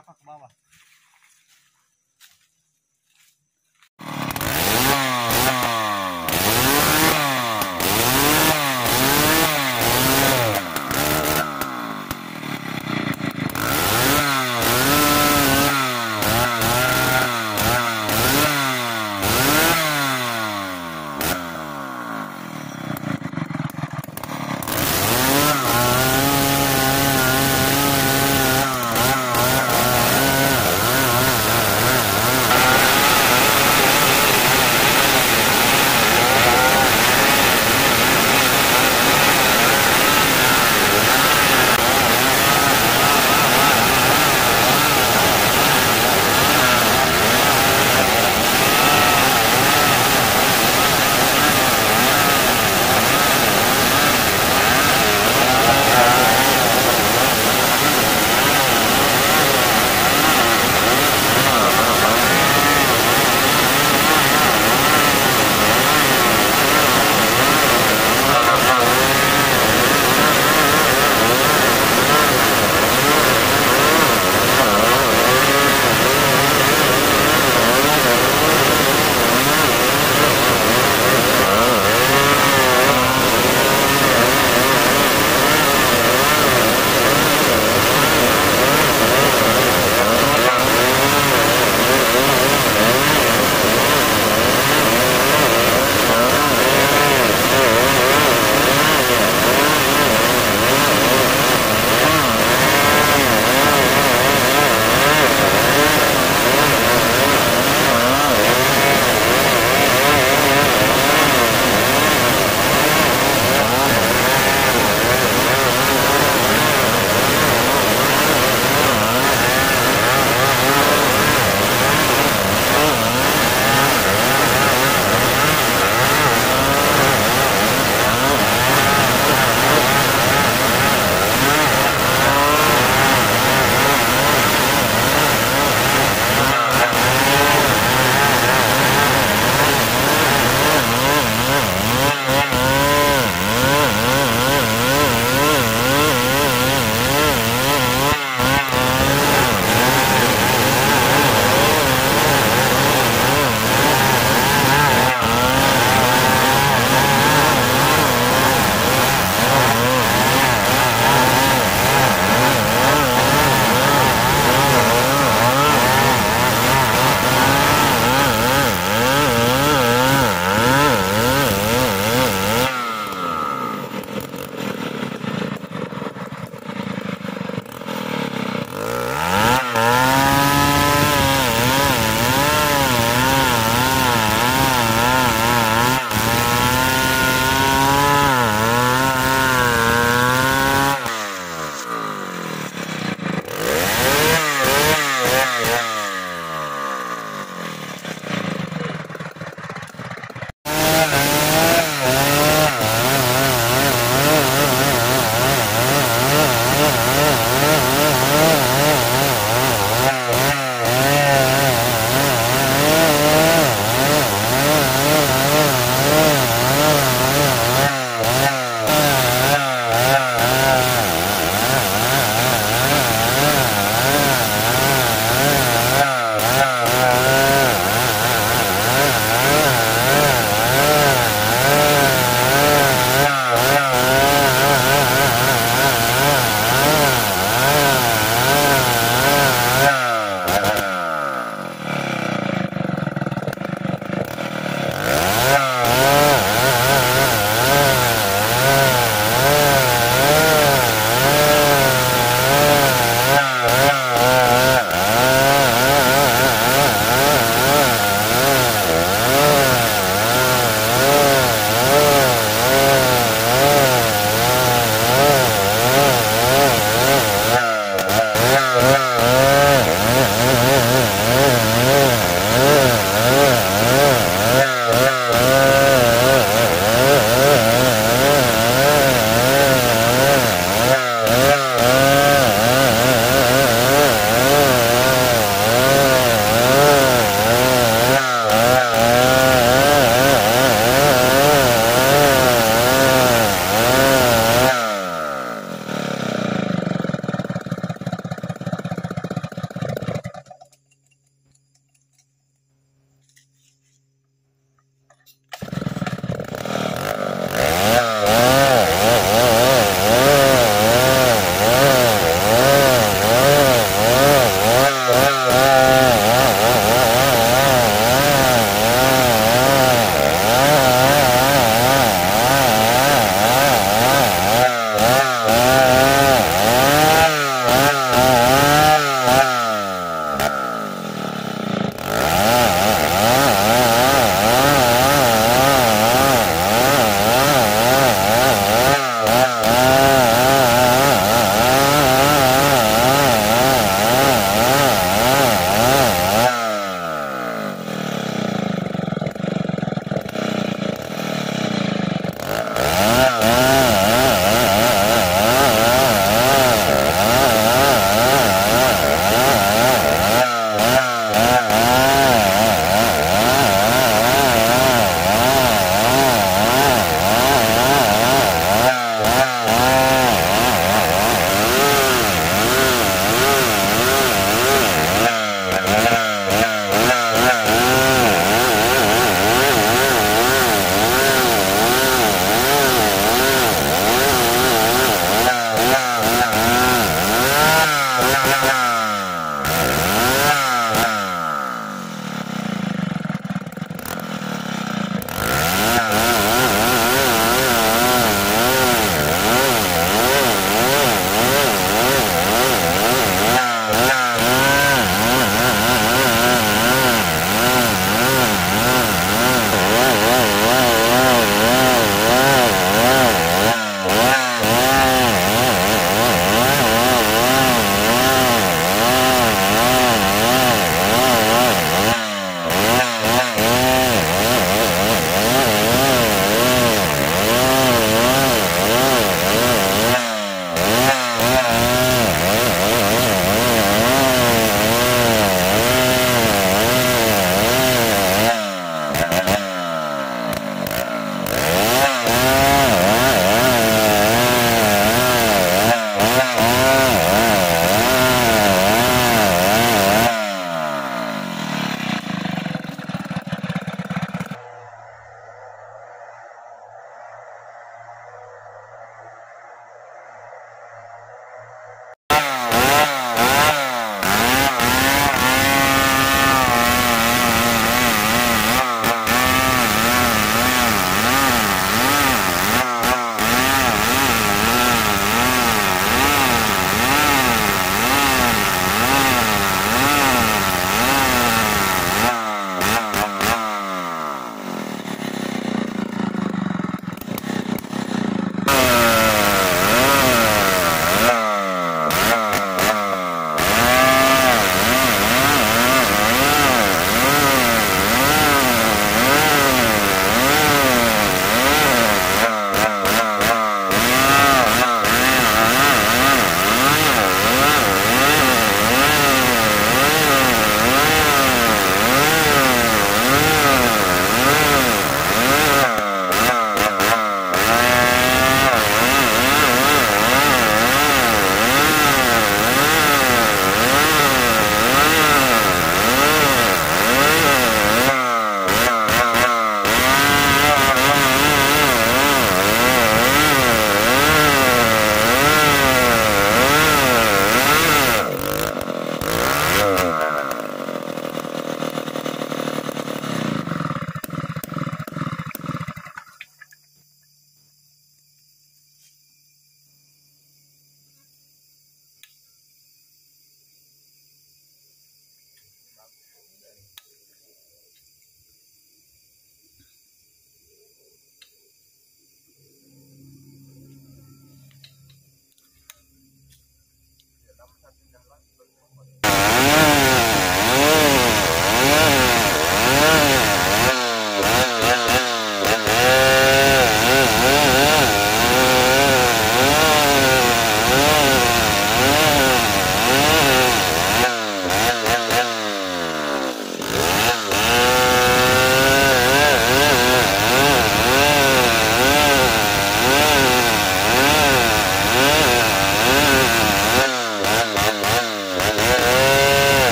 kapak ke bawah.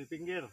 di pinggir